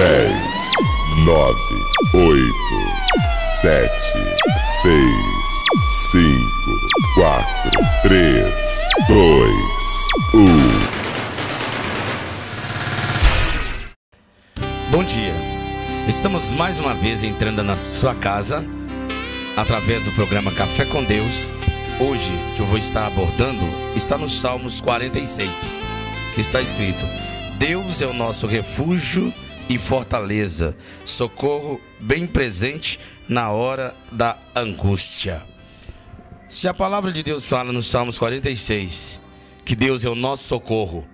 dez, nove, oito, sete, seis, cinco, quatro, três, dois, um. Bom dia. Estamos mais uma vez entrando na sua casa através do programa Café com Deus. Hoje que eu vou estar abordando está nos Salmos 46, que está escrito: Deus é o nosso refúgio e fortaleza, socorro bem presente na hora da angústia. Se a palavra de Deus fala nos Salmos 46 que Deus é o nosso socorro,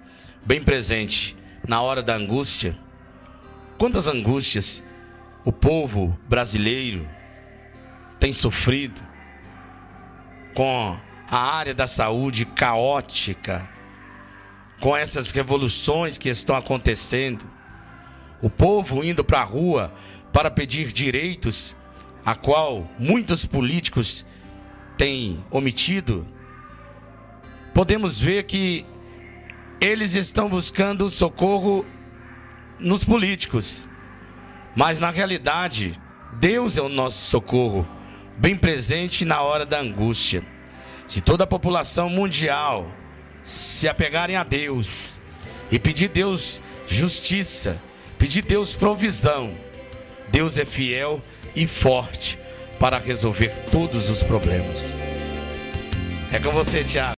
bem presente na hora da angústia, quantas angústias o povo brasileiro tem sofrido com a área da saúde caótica, com essas revoluções que estão acontecendo, o povo indo para a rua para pedir direitos, a qual muitos políticos têm omitido, podemos ver que eles estão buscando socorro nos políticos, mas na realidade, Deus é o nosso socorro, bem presente na hora da angústia. Se toda a população mundial se apegarem a Deus e pedir Deus justiça, pedir Deus provisão, Deus é fiel e forte para resolver todos os problemas. É com você, Tiago.